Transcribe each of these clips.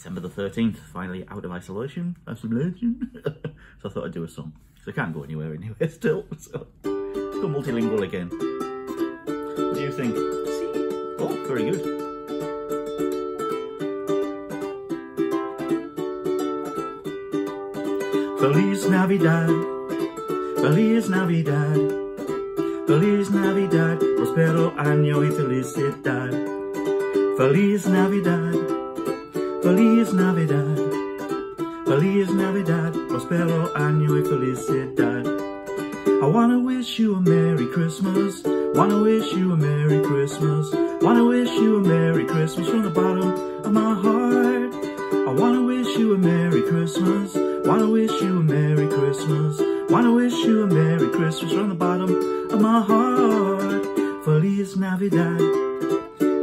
December the 13th, finally out of isolation, isolation. so I thought I'd do a song. So I can't go anywhere anyway still. So let's go multilingual again. What do you think? Oh, very good. Feliz Navidad, Feliz Navidad, Feliz Navidad, prospero año y felicidad. Feliz Navidad, Feliz Navidad, Feliz Navidad, prospero año y felicidad. I wanna wish you a Merry Christmas, wanna wish you a Merry Christmas, wanna wish you a Merry Christmas from the bottom of my heart. I wanna wish you a Merry Christmas, wanna wish you a Merry Christmas, wanna wish you a Merry Christmas from the bottom of my heart. Feliz Navidad,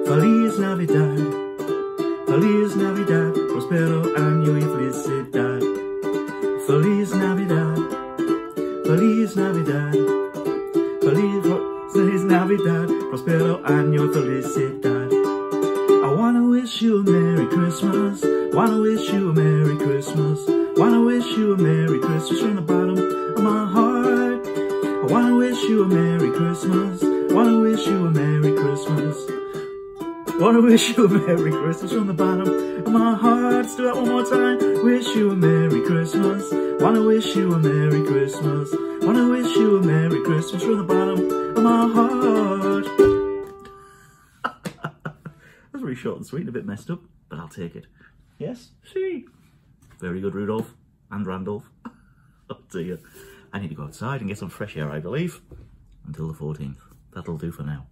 Feliz Navidad, Feliz Navidad, prospero año y felicidad. Feliz Navidad, Feliz Navidad, Feliz, Feliz Navidad, prospero año y felicidad. I wanna wish you a Merry Christmas, wanna wish you a Merry Christmas, wanna wish you a Merry Christmas from the bottom of my heart. I wanna wish you a Merry Christmas, wanna wish you a Merry Christmas. Wanna wish you a Merry Christmas from the bottom of my heart. Let's do that one more time. Wish you a Merry Christmas. Wanna wish you a Merry Christmas. Wanna wish you a Merry Christmas from the bottom of my heart. That's very short and sweet and a bit messed up, but I'll take it. Yes, see. Very good, Rudolph and Randolph. oh dear. I need to go outside and get some fresh air, I believe, until the 14th. That'll do for now.